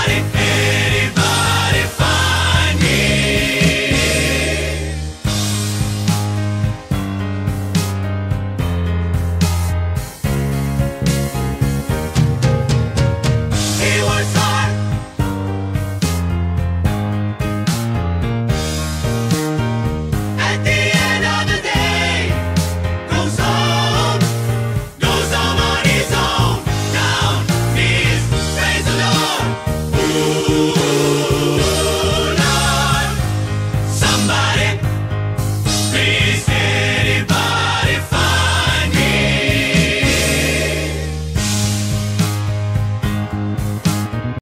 Everybody.